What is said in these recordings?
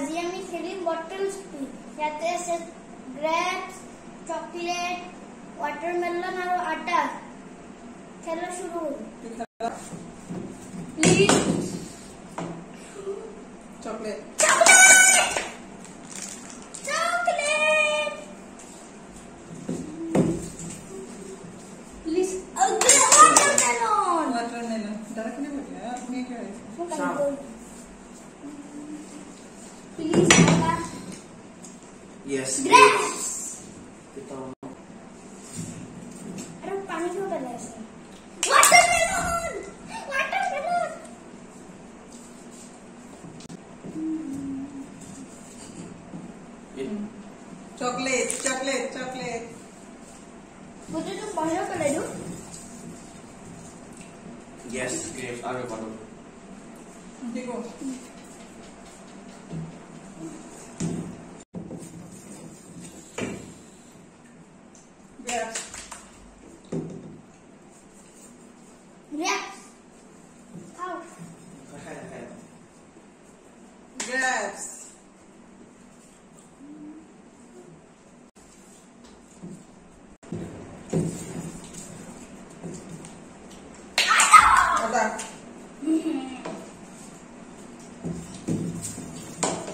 museum is having bottles too such as grapes chocolate watermelon और आटा चलो शुरू please chocolate Please, watermelon. Watermelon. Darah kena buat ya. Ini guys. Yes. Grass. Watermelon! Watermelon! Chocolate, chocolate, chocolate. Buto? Yes, grapes are a bottle. you ko.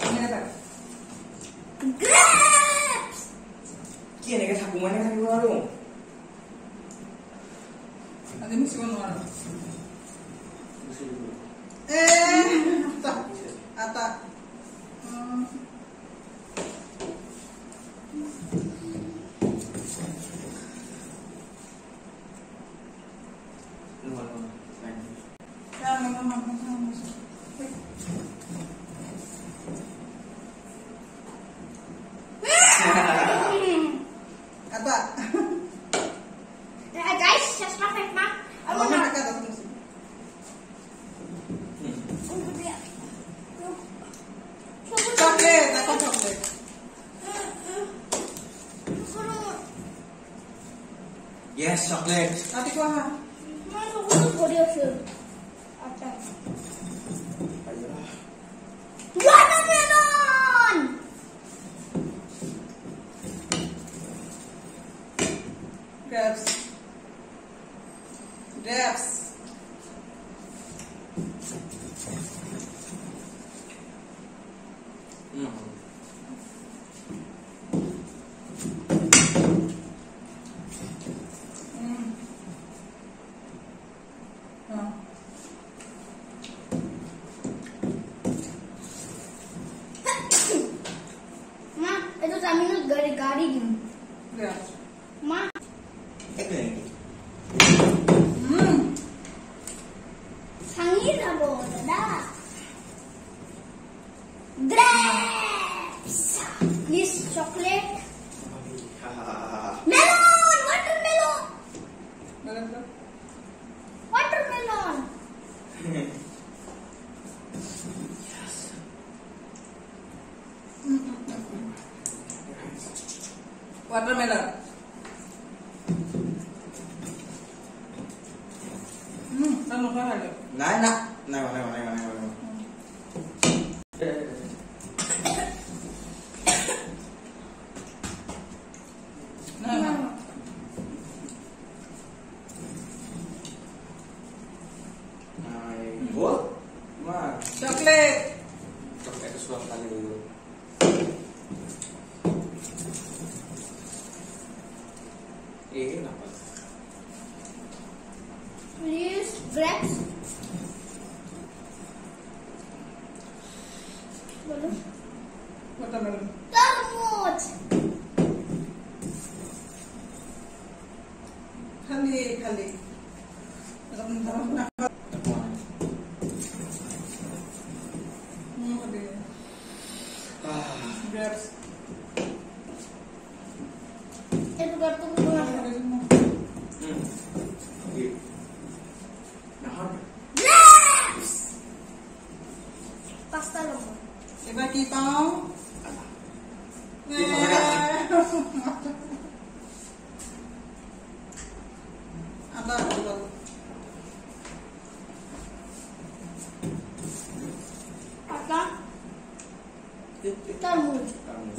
এনে থাক grapes কি এনেকে থাকো মই এনেকে থাকিব নোৱাৰো আজি মিচিব নোৱাৰো এ আটা Yes, chocolate. Ate, go ahead. Watermelon! Grabs. Grabs. Mm-hmm. regarding him. Yeah. watermelon hmm tanu này le này na này. Này. na na na Chocolate. Chocolate itu sudah kali dulu. leaves, grapes. Watermelon. Tarmut. Khali, khali. Grapes. tiba-tiba Allah apa? Kamu. Kamu.